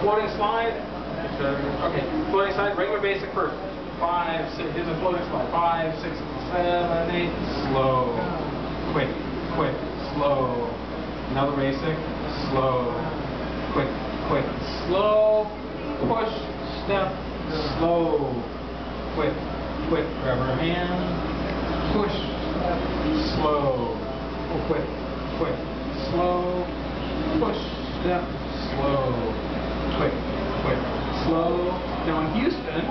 floating slide. Okay, floating slide, regular basic first. Five, six, here's a floating slide. Five, six, seven, eight. Slow. Quick, quick, slow. Another basic. Slow. Quick, quick, slow. Push, step, slow. Quick, quick, grab her hand. Push, slow. Oh, quick, quick, slow. Push, step, slow. Quick, quick, slow. Now in Houston,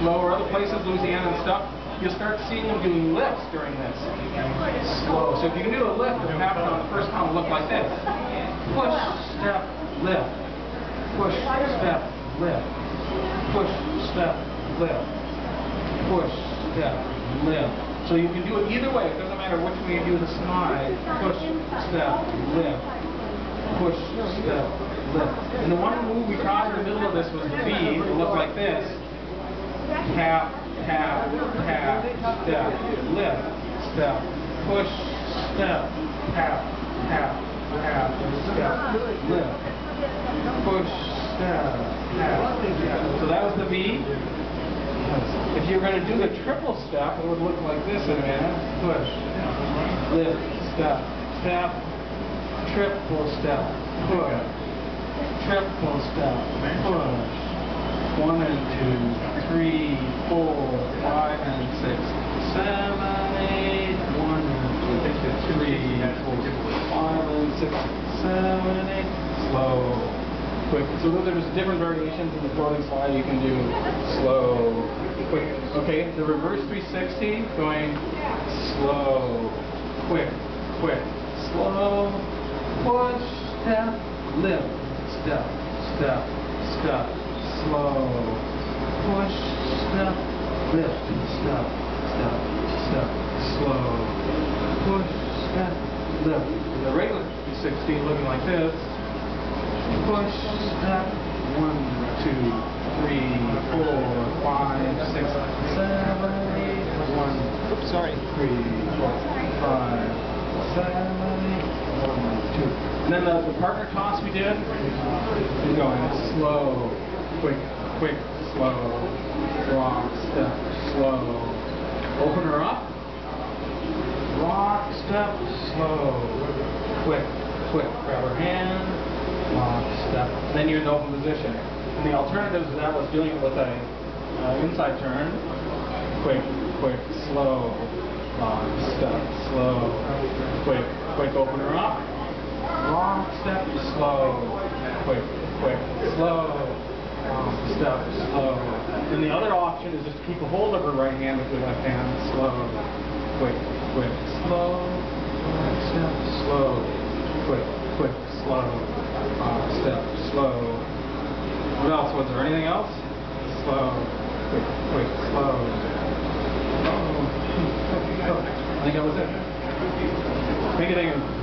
slow or other places, Louisiana and stuff, you'll start seeing them doing lifts during this. Slow. So if you can do a lift, it'll on the first will look like this. Push, step, lift. Push, step, lift. Push, step, lift. Push, step, lift. So you can do it either way. It doesn't matter which way you do the slide. Push, step, lift. Push, step, lift. And the one move we tried in the middle of this was the V. It looked like this. Tap, tap, tap, step, lift, step, push, step, tap, tap, tap, step, lift, push, step, tap, tap. So that was the V. If you're going to do the triple step, it would look like this in a minute. Push, lift, step, step, triple step, push, triple step, push. One and two, three, four, five and six, seven, eight, one and two, three, four, five and six, seven, eight, slow, quick. So just different variations in the floating slide you can do slow, quick. Okay, the reverse 360 going slow, quick, quick, slow, push, step, lift, step, step, step, slow, push, step, lift, step, step, step, slow, push, step, lift. The regular 16 looking like this. Push, step, one, two, three, four, five, six, seven, eight, one, oops, sorry, three, four, five, And then the, the partner toss we did, you're going. Slow, quick, quick, slow, rock, step, slow. Open her up, rock, step, slow, quick, quick, grab her hand, rock, step. Then you're in the open position. And the alternatives to that was doing it with a uh, inside turn, quick, quick, slow, rock, step, slow, quick, quick, open her up, rock, step, slow, quick, quick, slow, rock, step, slow. And the other option is just to keep a hold of her right hand with your left hand, slow, quick, quick, slow, rock, step, slow, quick, quick, slow, rock, step, slow. What else was there? Anything else? Slow, quick, quick, slow. Oh, I think that was it. Make it of